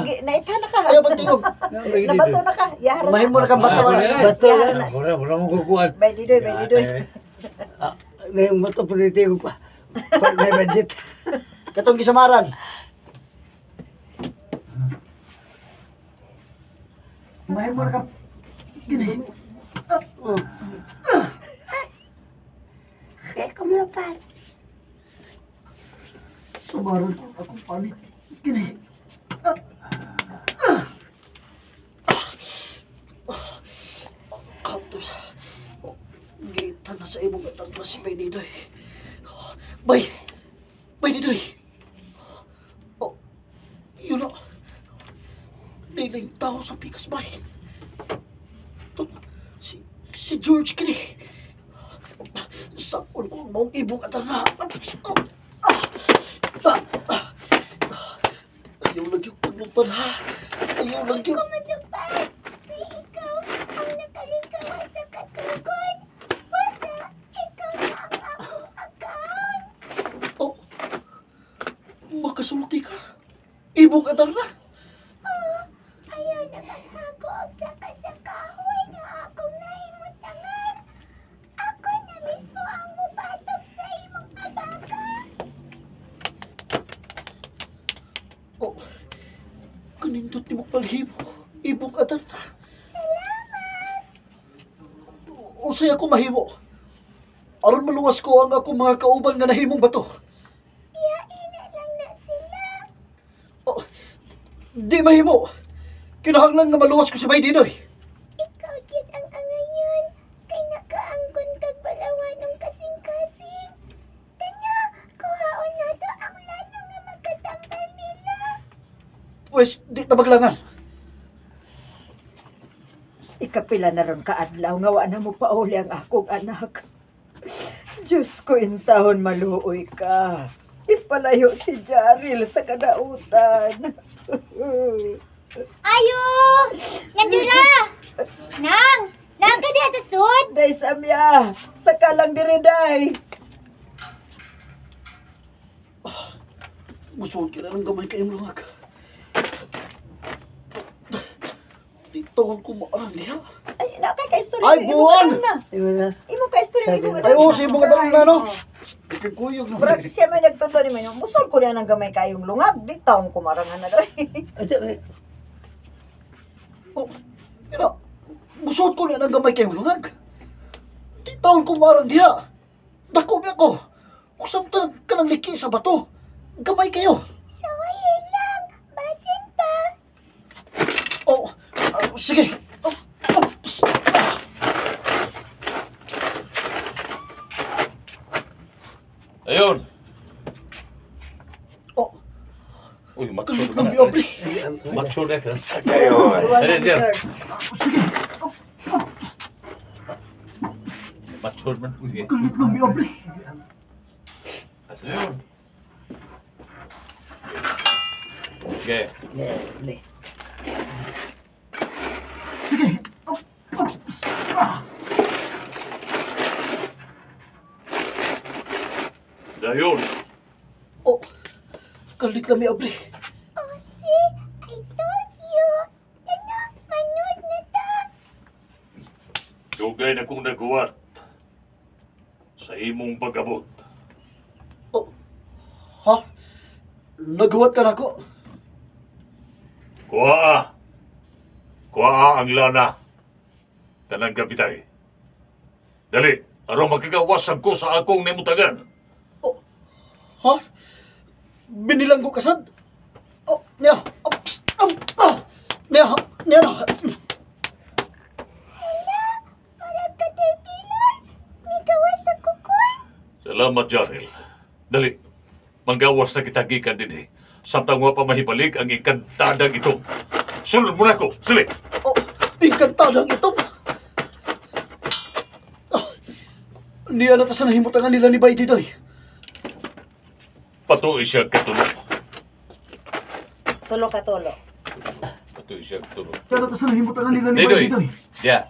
gi- naitha na ka. Ayaw magtingog. Nabato na ka. Yahara Mahim mo na. na kang bato. wala. Bato Yahara na. na. Wala, wala mo kukuhan. Bay didoy, bay didoy. Ah, Ngayon bato piniti ko pa. Pag may budget. Katong gisamaran. Mahim mo na kang... Gini. Oh. Teka mo pa. Sumaran ko akong panik. Gini. Kaptos. Gita na sa imong atang si Bay Didoy. Bay! Bay Didoy! Oh, yun na. Nilang tao sa pikas bay. Si, si George kini. Sakon ko ang maong ibong atang na. Ah! Ah! Ah! Ayaw lang yung paglupad ha. Ayaw lang yung... Malupad. Ikaw ang nakalikaw sa katugon. Basta ikaw na ang akong account. Oh, makasulti ka. Ibong atar na. Oh, ayaw na maghagog sa kasakahoy nga akong nahimutangan. Ako na mismo ang mubatok sa imong abaka. Oh, kanindot ni mo palhibo. Ibong atar na. O saya ko mahimo. Aron maluwas ko ang akong mga kauban nga nahimong bato. Iyain na lang na sila. Oh, di mahimo. Kinahanglan nga maluwas ko si Bay Didoy. Ikaw gid ang angayon. Kay nakaanggon kag balawanong kasing-kasing. Kanya, kuhaon na to ang lano nga magkatambal nila. Pwes, di na maglangan. Ikapila na ron kaadlaw nga wa na mo pauli ang akong anak. Diyos ko intahon maluoy ka. Ipalayo si Jaril sa kadautan. Ayo! Nandura! Nang! Nang ka diha sa sud! Day Samya, saka lang diri day. Musuod ka na ng gamay kayong lungag. Di taon ko maarang diha. Ay, nakay ka istorya. Ay, buwan! na. Na? Imo ka istorya. Na. Ay, oo, si ibong atar na, no? Ikikuyog na. Brad, siya may nagtundo ni Manyo. Musol ko na ng gamay kayong lungag. Di taong kumarangan na sabi, Oh, ina, musuod ko na ng gamay kayong lungag. Di taon ko maarang diha. Dako ako? Kung samtang ka ng liki sa bato, gamay kayo. Sawayin lang. Basin pa. Oh, ah, sige. Ui, mă că nu mi-a oprit. Mă cior de acela. Mă cior, mă. Nu mi-a oprit. Așa. Gaya. Le, le. Där gjorde du. Kalit lang niyo, pre. Ose, I told you. Tana, manood na ta. Dugay na kong naghuwat sa imong pagabot. Oh, ha? Naghuwat ka na ko? Kuha! Kuha ang lana. Tanang kapitay. Dali, aron magkagawasan ko sa akong nemutagan. Oh, ha? Binilang ko kasad? Oh, niya. Psst, um, ah, niya, niya na. Para caterpillar. May gawas sa kukon. Salamat, Jaril. Dali, manggawas na kita gikan din eh. Samtang wa pa mahibalik ang ikantadang ito. Sunod mo na ko. Sili! Oh, inkantadang ito. Ah, niya na ta sa nahimutangan nila ni Bay Didoy. Patuloy siya katulog. Tulo ka tulo. Patuloy siya katulog. Niya na ta sa nahimutangan nila ni Bay Didoy! Didoy. Ya,